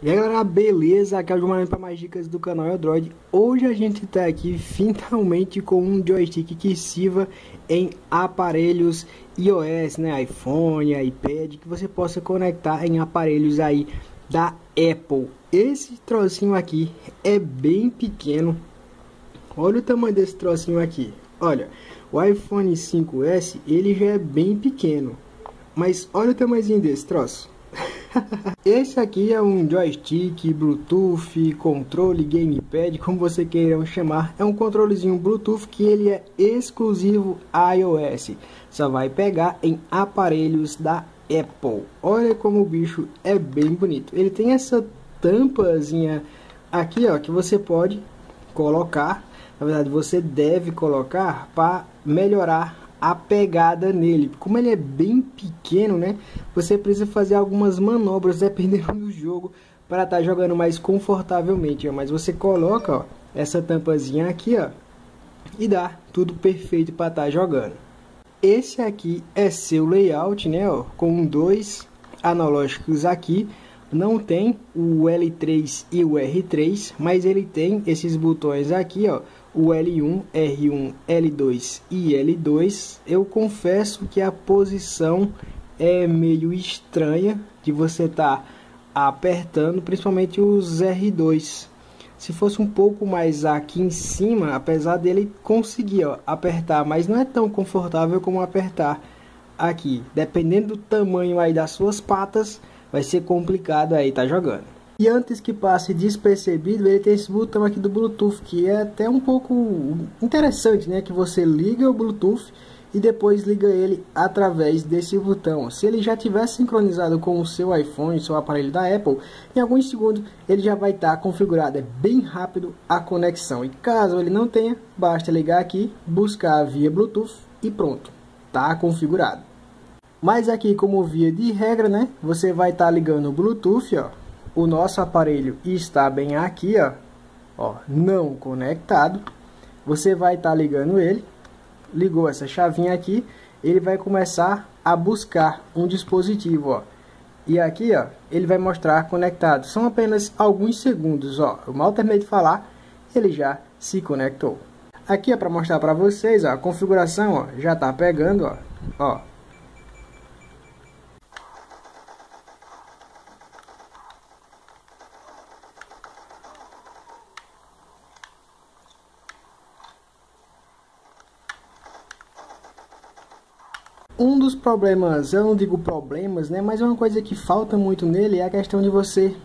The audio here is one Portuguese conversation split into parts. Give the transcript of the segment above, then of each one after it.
E aí galera, beleza? Aqui é o João para mais dicas do canal Android. Hoje a gente está aqui finalmente com um joystick que sirva em aparelhos iOS, né? iPhone, iPad, que você possa conectar em aparelhos aí da Apple. Esse trocinho aqui é bem pequeno. Olha o tamanho desse trocinho aqui. Olha, o iPhone 5S ele já é bem pequeno. Mas olha o tamanhozinho desse troço. Esse aqui é um joystick, Bluetooth, controle, gamepad, como você queira chamar. É um controlezinho Bluetooth que ele é exclusivo iOS. Só vai pegar em aparelhos da Apple. Olha como o bicho é bem bonito. Ele tem essa tampazinha aqui, ó, que você pode colocar. Na verdade, você deve colocar para melhorar a pegada nele. Como ele é bem pequeno, né? Você precisa fazer algumas manobras dependendo do jogo para estar tá jogando mais confortavelmente. Ó. Mas você coloca ó, essa tampazinha aqui, ó, e dá tudo perfeito para estar tá jogando. Esse aqui é seu layout, né? Ó, com dois analógicos aqui. Não tem o L3 e o R3, mas ele tem esses botões aqui, ó o L1, R1, L2 e L2, eu confesso que a posição é meio estranha de você estar tá apertando, principalmente os R2. Se fosse um pouco mais aqui em cima, apesar dele conseguir ó, apertar, mas não é tão confortável como apertar aqui. Dependendo do tamanho aí das suas patas, vai ser complicado aí tá jogando. E antes que passe despercebido, ele tem esse botão aqui do Bluetooth, que é até um pouco interessante, né? Que você liga o Bluetooth e depois liga ele através desse botão. Se ele já tiver sincronizado com o seu iPhone, seu aparelho da Apple, em alguns segundos ele já vai estar tá configurado. É bem rápido a conexão. E caso ele não tenha, basta ligar aqui, buscar via Bluetooth e pronto, tá configurado. Mas aqui, como via de regra, né? Você vai estar tá ligando o Bluetooth, ó o nosso aparelho está bem aqui, ó, ó não conectado, você vai estar tá ligando ele, ligou essa chavinha aqui, ele vai começar a buscar um dispositivo, ó. E aqui, ó, ele vai mostrar conectado. São apenas alguns segundos, ó. Eu mal terminei de falar, ele já se conectou. Aqui é para mostrar para vocês, ó, a configuração, ó, já está pegando, ó. Ó, Um dos problemas, eu não digo problemas, né, mas uma coisa que falta muito nele é a questão de você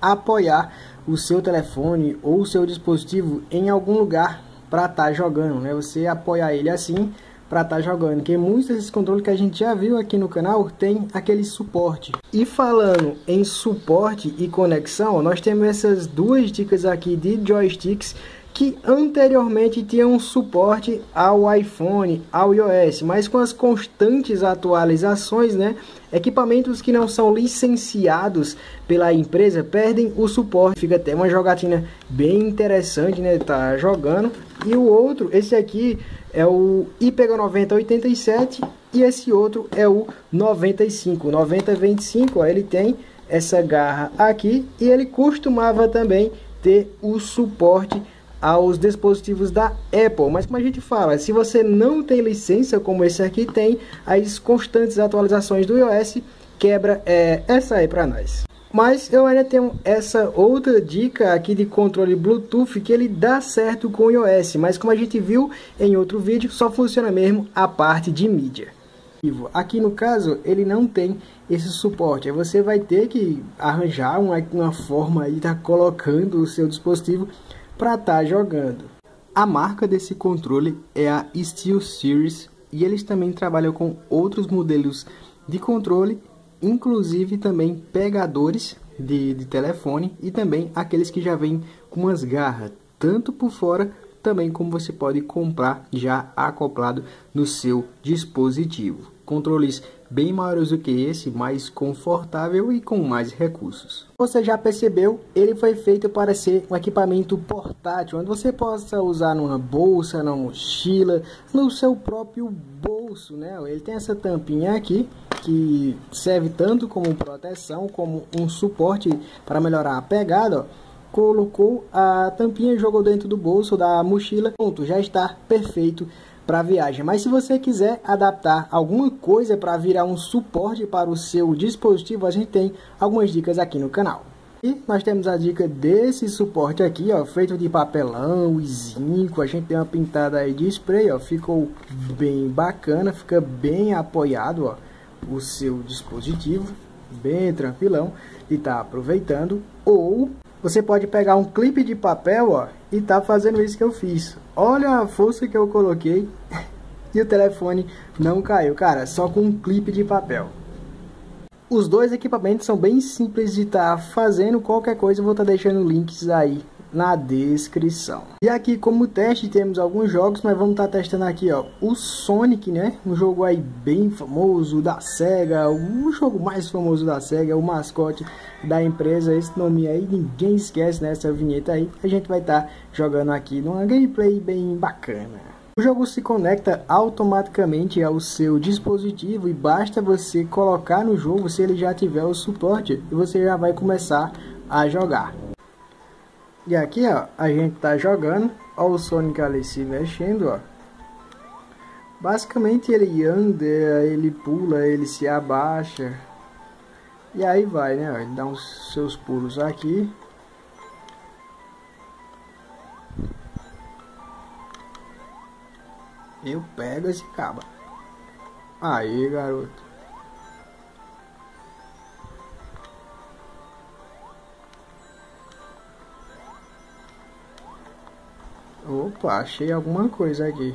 apoiar o seu telefone ou o seu dispositivo em algum lugar para estar tá jogando, né? Você apoiar ele assim para estar tá jogando, porque muitos desses controles que a gente já viu aqui no canal tem aquele suporte. E falando em suporte e conexão, nós temos essas duas dicas aqui de joysticks que anteriormente tinham suporte ao iPhone, ao iOS, mas com as constantes atualizações, né, equipamentos que não são licenciados pela empresa perdem o suporte. Fica até uma jogatina bem interessante, né, tá jogando. E o outro, esse aqui é o IPEGA 9087 e esse outro é o 95, 9025, ó, ele tem essa garra aqui e ele costumava também ter o suporte aos dispositivos da Apple. Mas como a gente fala, se você não tem licença, como esse aqui tem, as constantes atualizações do iOS quebra é, essa aí para nós. Mas eu ainda tenho essa outra dica aqui de controle Bluetooth que ele dá certo com o iOS, mas como a gente viu em outro vídeo, só funciona mesmo a parte de mídia. Aqui no caso, ele não tem esse suporte. Aí você vai ter que arranjar uma, uma forma de estar tá colocando o seu dispositivo para estar tá jogando. A marca desse controle é a Steel Series e eles também trabalham com outros modelos de controle, inclusive também pegadores de, de telefone e também aqueles que já vêm com umas garras, tanto por fora também como você pode comprar já acoplado no seu dispositivo. Controles bem maiores do que esse, mais confortável e com mais recursos. Você já percebeu, ele foi feito para ser um equipamento portátil, onde você possa usar numa bolsa, numa mochila, no seu próprio bolso, né? Ele tem essa tampinha aqui, que serve tanto como proteção como um suporte para melhorar a pegada, ó, colocou a tampinha jogou dentro do bolso da mochila, pronto, já está perfeito para viagem. Mas se você quiser adaptar alguma coisa para virar um suporte para o seu dispositivo, a gente tem algumas dicas aqui no canal. E nós temos a dica desse suporte aqui, ó, feito de papelão e zinco. A gente tem uma pintada aí de spray, ó, ficou bem bacana, fica bem apoiado, ó, o seu dispositivo, bem tranquilão e tá aproveitando. Ou você pode pegar um clipe de papel, ó, e tá fazendo isso que eu fiz. Olha a força que eu coloquei e o telefone não caiu, cara, só com um clipe de papel. Os dois equipamentos são bem simples de estar tá fazendo. Qualquer coisa eu vou estar tá deixando links aí na descrição. E aqui como teste temos alguns jogos, mas vamos estar tá testando aqui ó, o Sonic, né? Um jogo aí bem famoso da SEGA, o jogo mais famoso da SEGA, o mascote da empresa, esse nome aí ninguém esquece né? vinheta aí. A gente vai estar tá jogando aqui numa gameplay bem bacana. O jogo se conecta automaticamente ao seu dispositivo e basta você colocar no jogo se ele já tiver o suporte e você já vai começar a jogar. E aqui ó, a gente tá jogando, ó o Sonic ali se mexendo ó. Basicamente ele anda, ele pula, ele se abaixa. E aí vai, né? Ele dá os seus pulos aqui. Eu pego esse caba. Aí, garoto. Achei alguma coisa aqui.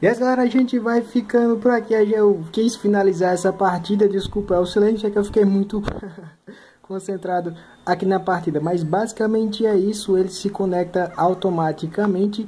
E essa galera, a gente vai ficando por aqui. Eu quis finalizar essa partida. Desculpa é o silêncio, é que eu fiquei muito concentrado aqui na partida. Mas basicamente é isso. Ele se conecta automaticamente.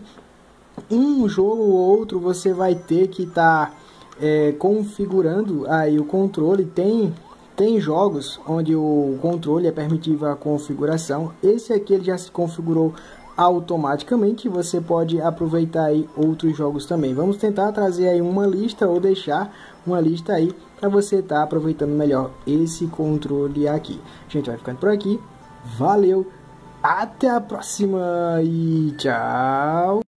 Um jogo ou outro você vai ter que estar tá, é, configurando aí o controle. Tem tem jogos onde o controle é permitido a configuração. Esse aqui ele já se configurou automaticamente você pode aproveitar aí outros jogos também. Vamos tentar trazer aí uma lista ou deixar uma lista aí para você estar tá aproveitando melhor esse controle aqui. A gente vai ficando por aqui. Valeu, até a próxima e tchau!